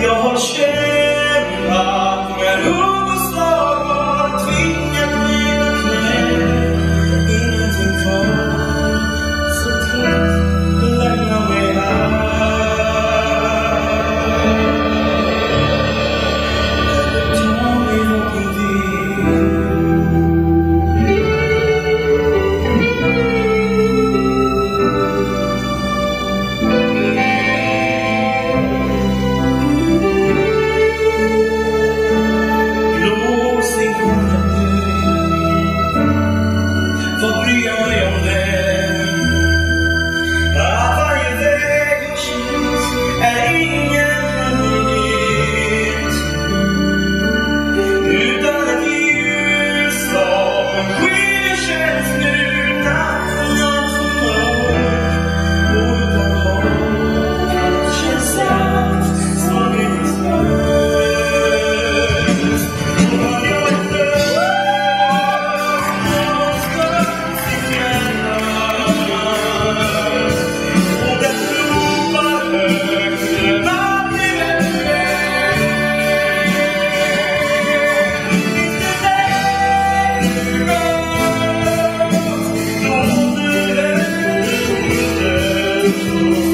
your shame, Thank you.